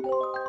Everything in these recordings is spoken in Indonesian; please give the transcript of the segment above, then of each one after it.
you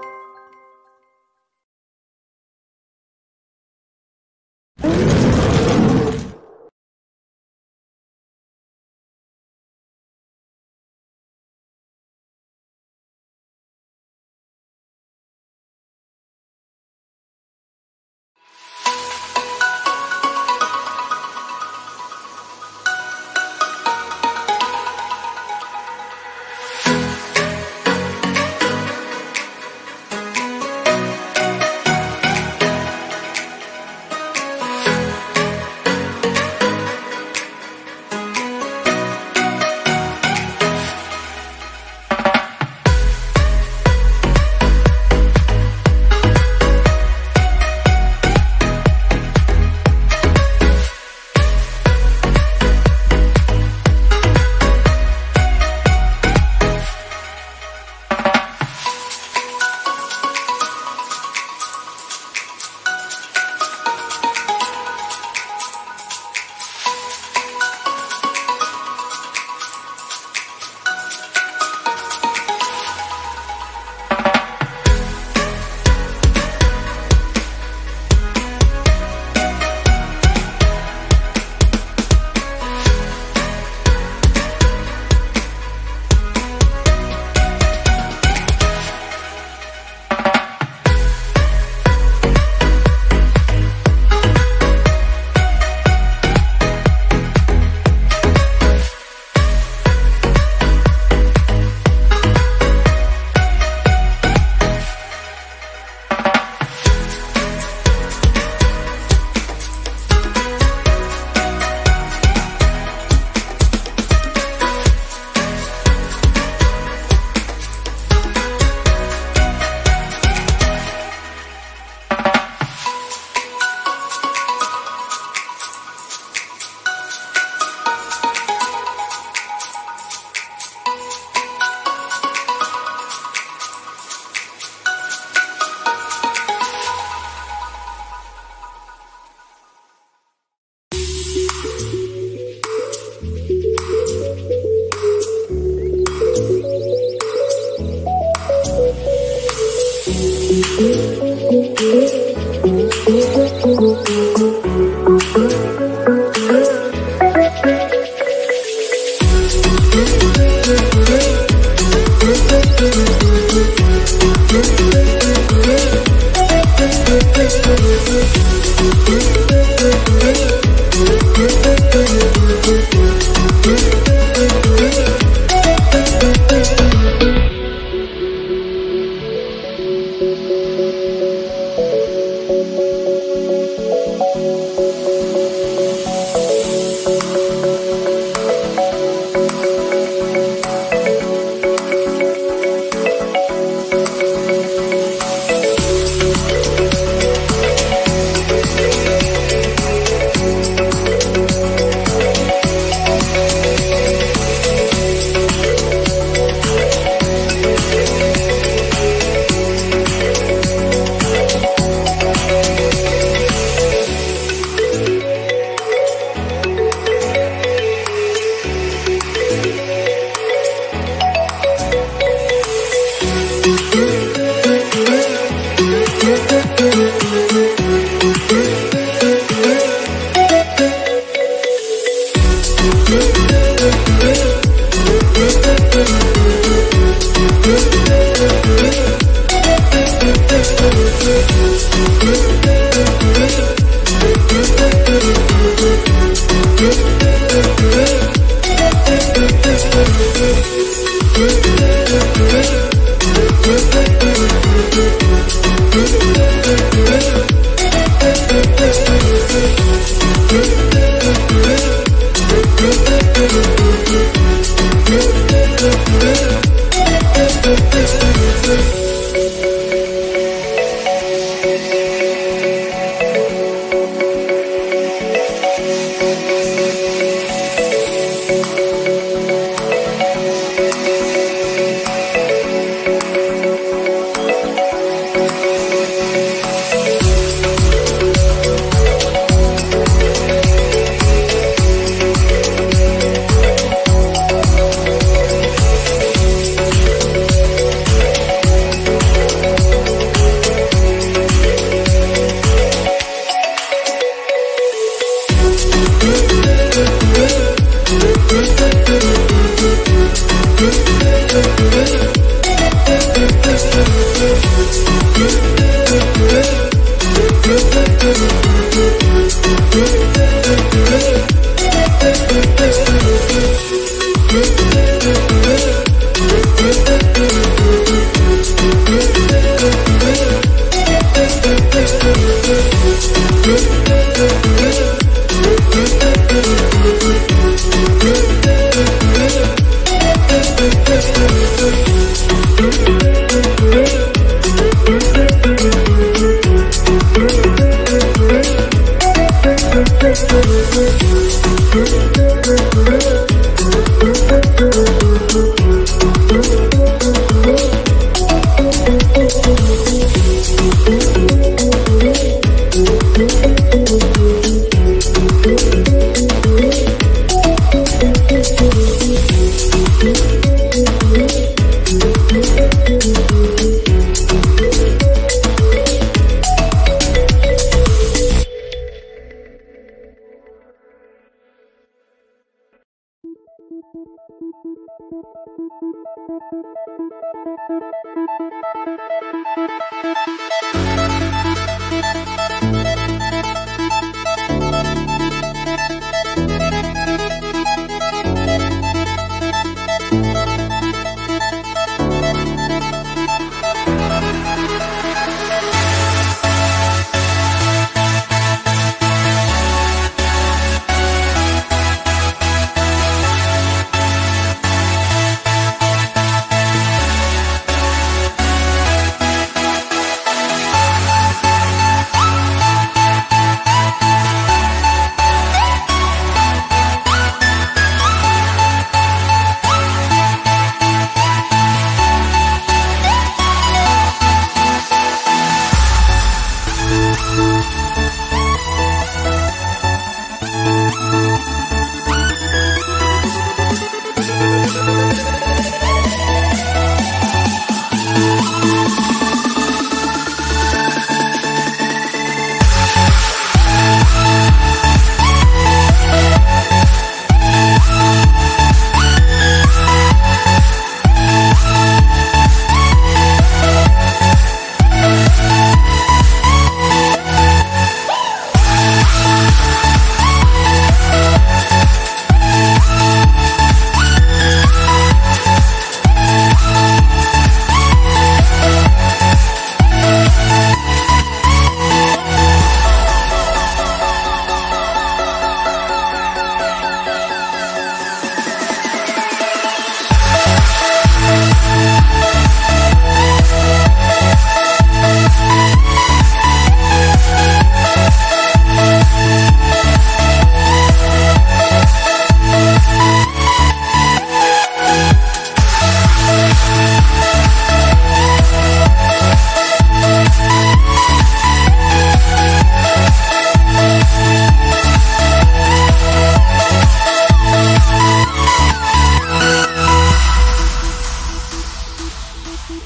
Thank you.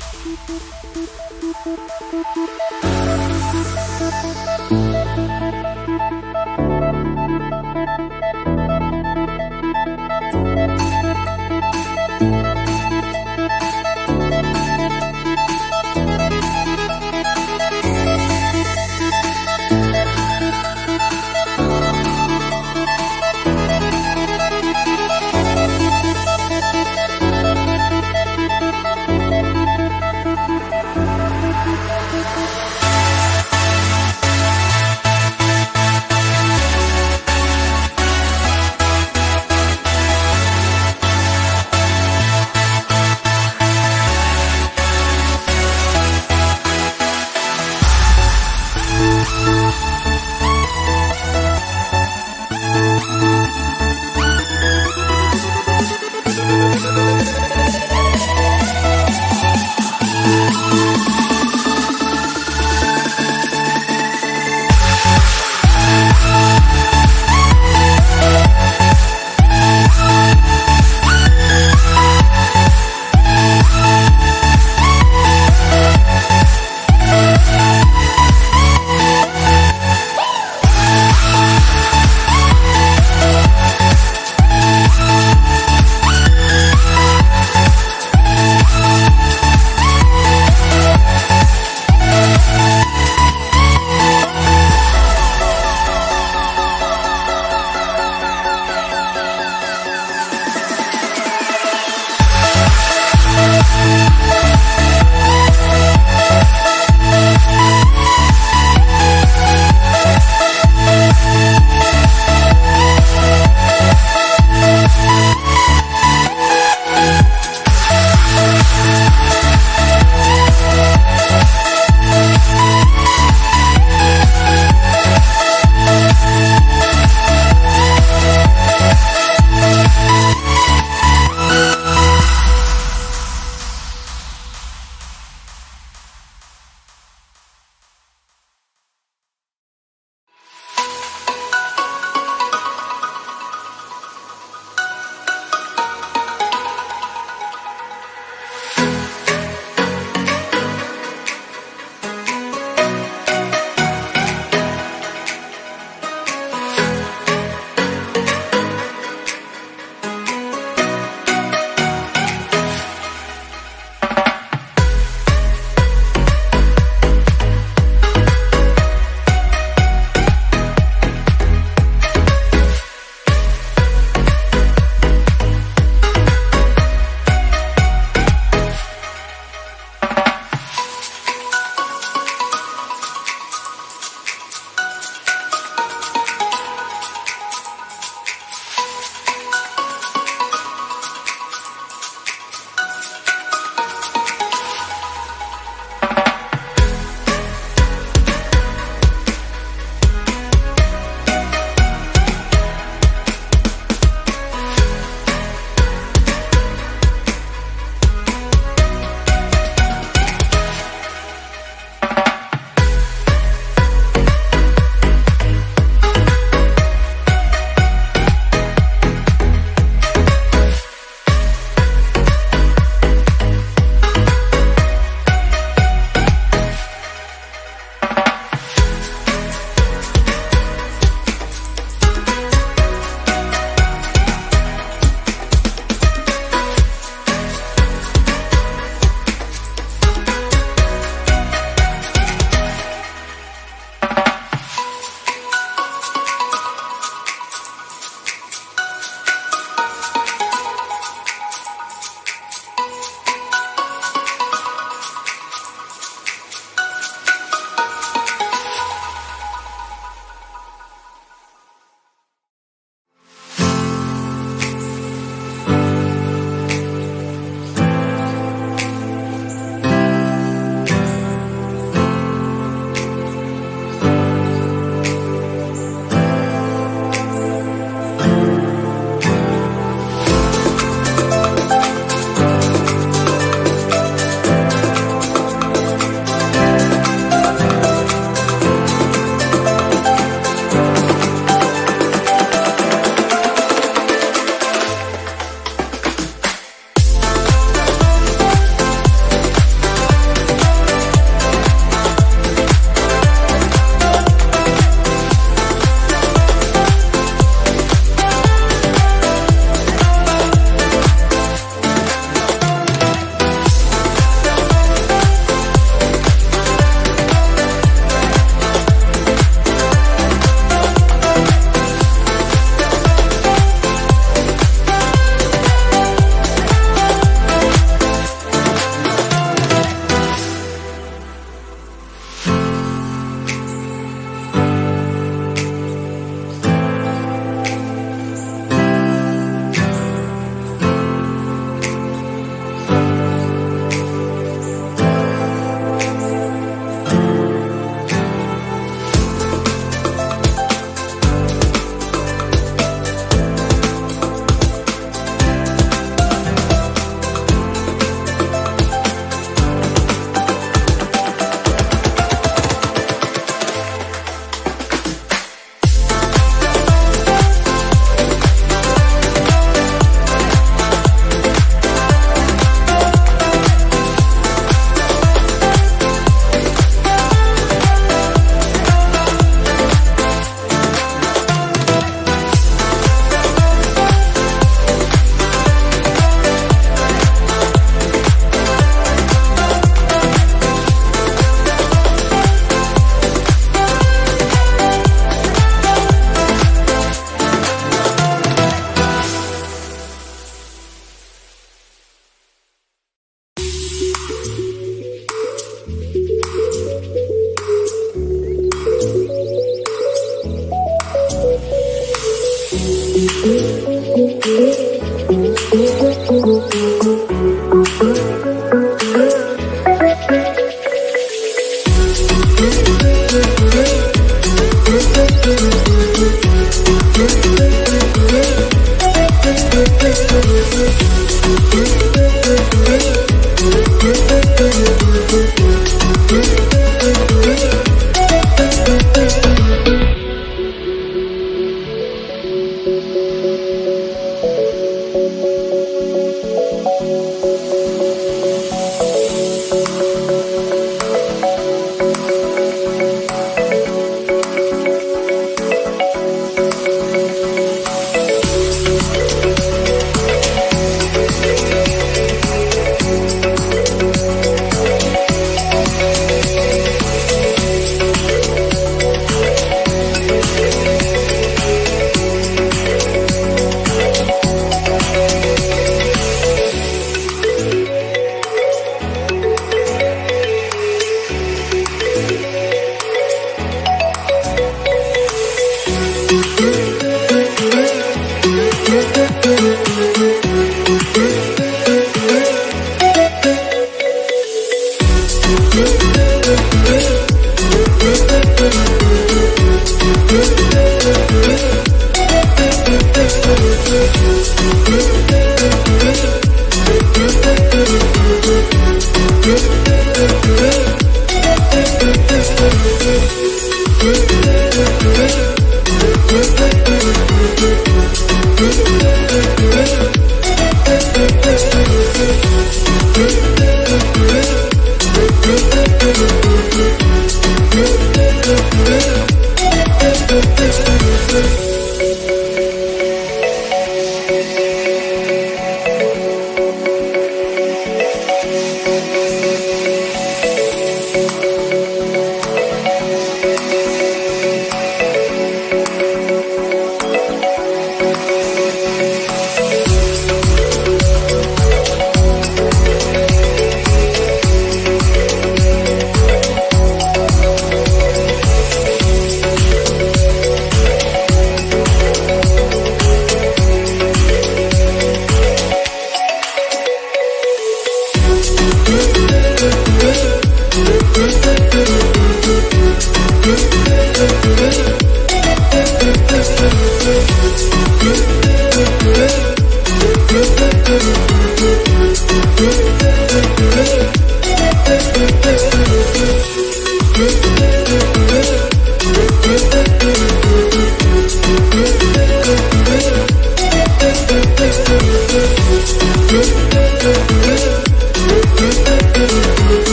Thank you.